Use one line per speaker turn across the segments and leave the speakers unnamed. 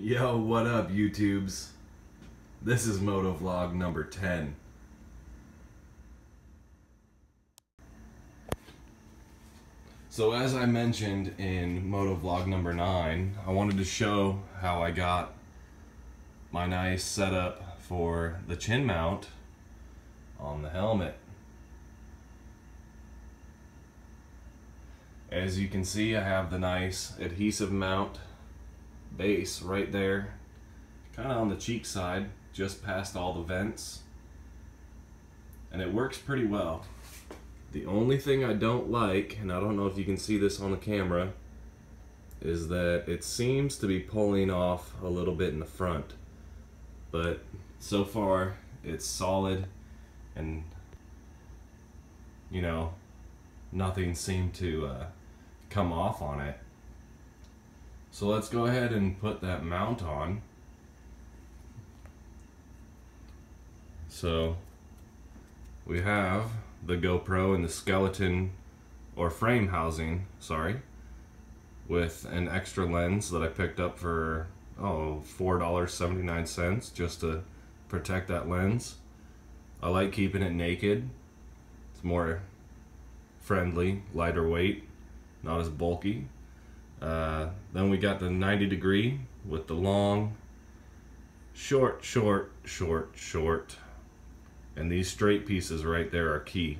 Yo, what up, YouTubes? This is Motovlog number 10. So as I mentioned in Motovlog number 9, I wanted to show how I got my nice setup for the chin mount on the helmet. As you can see, I have the nice adhesive mount base right there, kind of on the cheek side, just past all the vents. And it works pretty well. The only thing I don't like, and I don't know if you can see this on the camera, is that it seems to be pulling off a little bit in the front. But so far, it's solid and, you know, nothing seemed to uh, come off on it. So let's go ahead and put that mount on. So we have the GoPro and the skeleton or frame housing, sorry, with an extra lens that I picked up for, oh, $4.79 just to protect that lens. I like keeping it naked. It's more friendly, lighter weight, not as bulky. Uh, then we got the 90 degree with the long, short, short, short, short. And these straight pieces right there are key.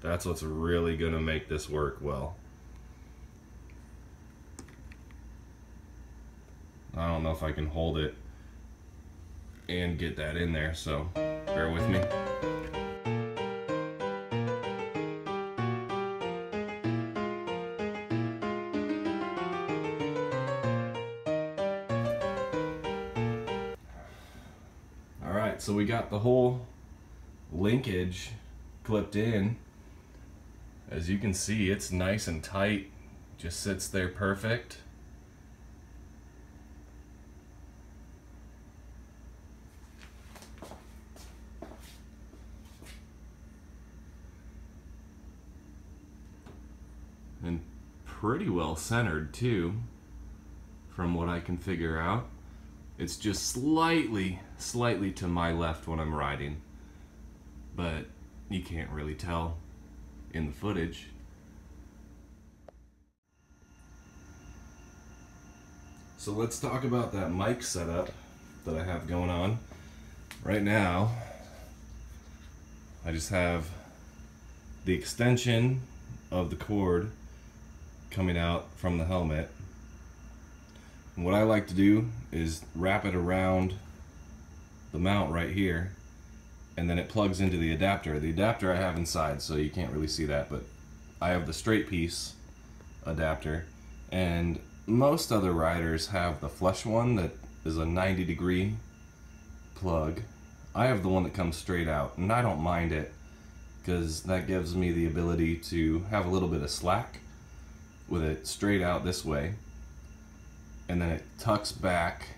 That's what's really gonna make this work well. I don't know if I can hold it and get that in there, so bear with me. So we got the whole linkage clipped in. As you can see, it's nice and tight. Just sits there perfect. And pretty well centered too, from what I can figure out. It's just slightly, slightly to my left when I'm riding. But you can't really tell in the footage. So let's talk about that mic setup that I have going on. Right now, I just have the extension of the cord coming out from the helmet what I like to do is wrap it around the mount right here and then it plugs into the adapter. The adapter I have inside so you can't really see that but I have the straight piece adapter and most other riders have the flush one that is a 90 degree plug. I have the one that comes straight out and I don't mind it because that gives me the ability to have a little bit of slack with it straight out this way and then it tucks back,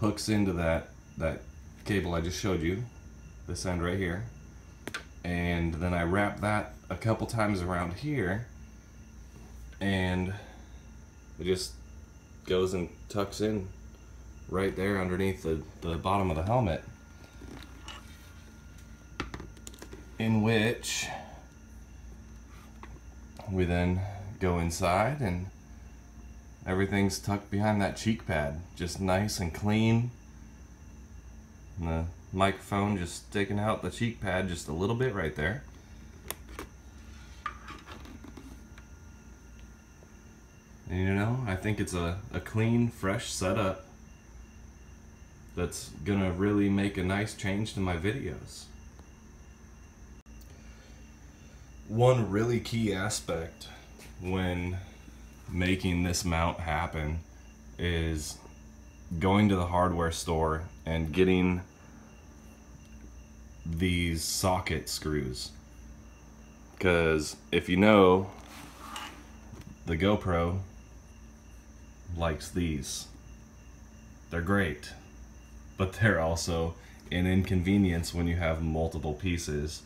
hooks into that, that cable I just showed you, this end right here, and then I wrap that a couple times around here, and it just goes and tucks in right there underneath the, the bottom of the helmet. In which we then go inside and Everything's tucked behind that cheek pad, just nice and clean. And the microphone just sticking out the cheek pad just a little bit right there. And you know, I think it's a, a clean, fresh setup that's gonna really make a nice change to my videos. One really key aspect when making this mount happen is going to the hardware store and getting these socket screws. Because if you know the GoPro likes these. They're great but they're also an inconvenience when you have multiple pieces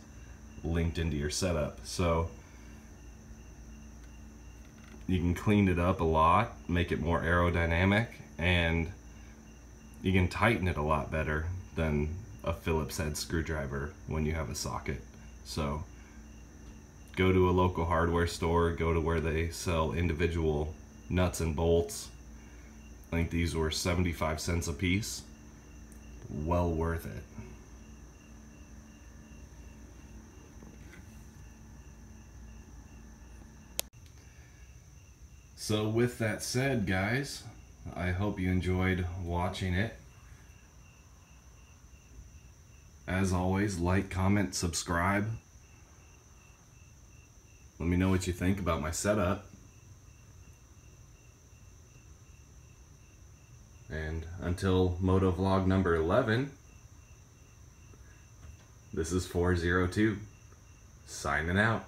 linked into your setup. So you can clean it up a lot, make it more aerodynamic, and you can tighten it a lot better than a Phillips head screwdriver when you have a socket. So go to a local hardware store, go to where they sell individual nuts and bolts. I think these were 75 cents a piece. Well worth it. So with that said, guys, I hope you enjoyed watching it. As always, like, comment, subscribe. Let me know what you think about my setup. And until Moto Vlog number 11, this is 402, signing out.